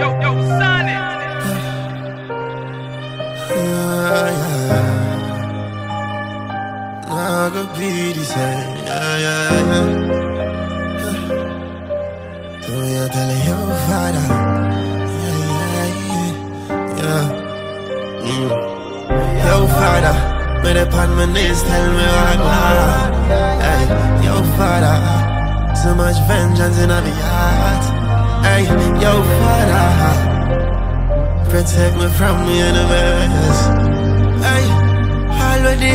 Yo, yo, Sonny. Nah, go be the same. Yeah, yeah, yeah. So you tell your father. Yeah, yeah, yeah. yeah. Mm. Yo, father. The on my knees, tell me what I want. Hey, yo, father. So much vengeance in my heart. Hey, yo. Protect me from the enemies. Hey, already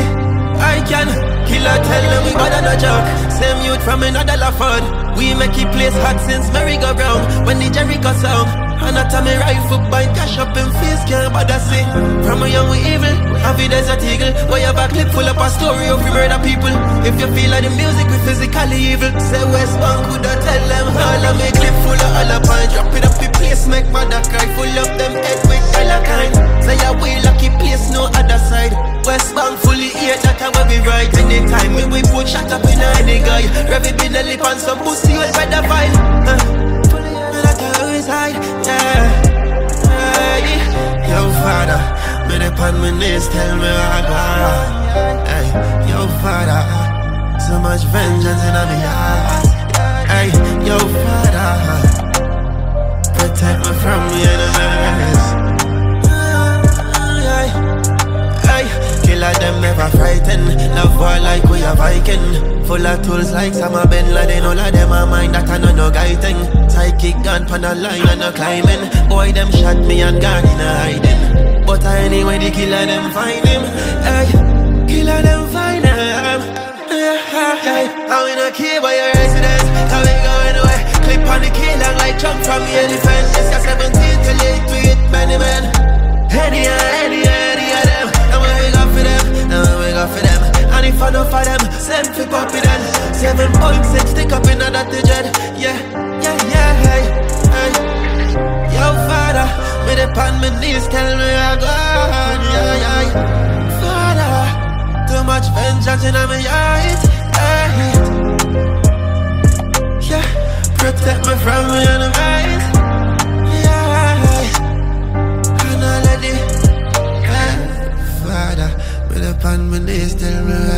I can kill or tell them we better no joke. Same youth from another Laford. We make it place hot since merry-go-round. When the Jericho sound, anatomy rifle bind cash up in face can't bother see. From a young we evil, happy desert eagle. Why your back clip full up a story of we murder people. If you feel like the music we physically evil, say West Bank coulda tell them all of me clip full of all up and drop it up the place make mother cry. Full up them head with dollar kind. Say a way lucky place no other side. West Bank fully hate that a where we ride anytime. We we put shot up in any guy. It in the lip and some pussy will pedophile. Uh, that me the on my knees, tell me what I got. Hey, yo father, so much vengeance in my heart. Hey, yo father, protect me from the enemies. Ay, Killer them never frightened. Love war like we a Viking. Full of tools like some a Bin Laden. All of them a mind that I know no guy thing. Psychic gun pan a line and no climbing. Boy them shot me and gone in a hiding. But I anyway the killer them find him. Ay, killer them find him. Hey, I we no care about your residence. How we going away? Clip on the killer like jump from the elephant. It's 17 till 8 to it, Benny man. Any, any, any of them. And when we go for them, and when we go for them. And if I don't for them, send for copy then. Seven point six, stick up in that jet. Yeah, yeah, yeah, hey, hey. My knees, tell me I yeah, yeah, Father, too much vengeance in my eyes, yeah, yeah. Protect me from my enemies, yeah. And I let it, yeah. Father, me up my knees, tell me